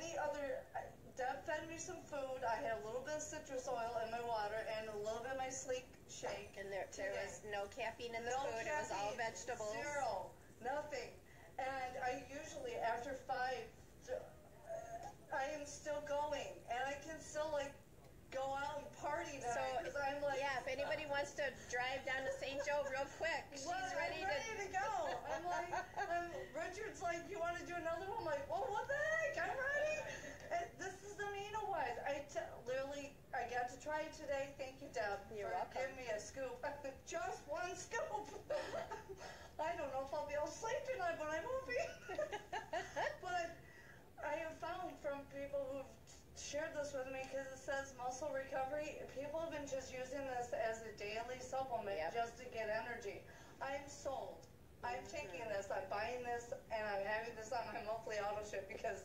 any other. Deb fed me some food. I had a little bit of citrus oil in my water and a little bit of my sleek shake. And there, there was no caffeine in the No food. It was all vegetables. Zero, nothing. And I usually after five, uh, I am still going, and I can still like go out and party now So, I'm like, yeah, if anybody wants to drive down to St. Joe real quick, she's Well, ready I'm to. to go. I'm like, I'm, Richard's like, you want to do another one? Got to try it today. Thank you, Deb, You're for welcome. giving me a scoop. Just one scoop. I don't know if I'll be able to sleep tonight, but I'm hoping. but I have found from people who've shared this with me because it says muscle recovery. People have been just using this as a daily supplement Yep. just to get energy. I'm sold. I'm mm-hmm. taking this. I'm buying this, and I'm having this on my monthly auto ship because,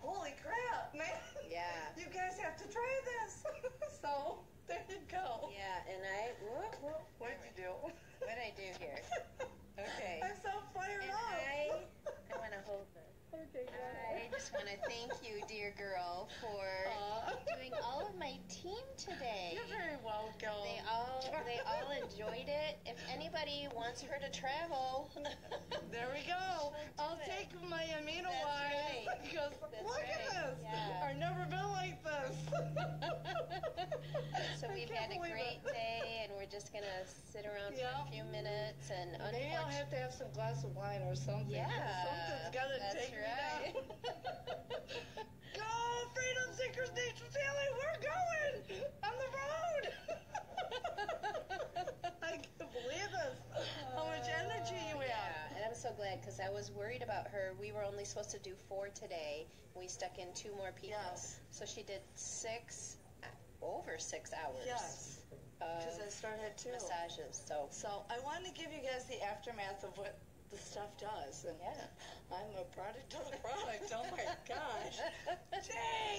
holy crap, man! Yeah. You guys have to try this. So there you go. Yeah, and I. Whoop, whoop, what did you do? what did I do here? Okay. I'm so fired And up. I, I want to hold this. okay, I just want to thank you, dear girl, for Aw. doing all of my team today. You're very welcome. They all they all enjoyed it. If anybody wants her to travel, There we go. I'll it. take my amino That's right. because That's look right. at this. Yeah. I've never been like this. so we've had a great it. day, just gonna sit around for a few minutes and Maybe I'll have to have some glass of wine or something. Yeah, Something's that's take right. me down. Go, Freedom Seekers Nation family, we're going on the road. I can't believe this. How much uh, energy you have. Yeah, and I'm so glad because I was worried about her. We were only supposed to do four today. We stuck in two more people. Yes. So she did six, over six hours. Yes, because I started two. massages. So So I wanted to give you guys the aftermath of what the stuff does, and yeah. I'm a product of the product. Oh my gosh! Dang!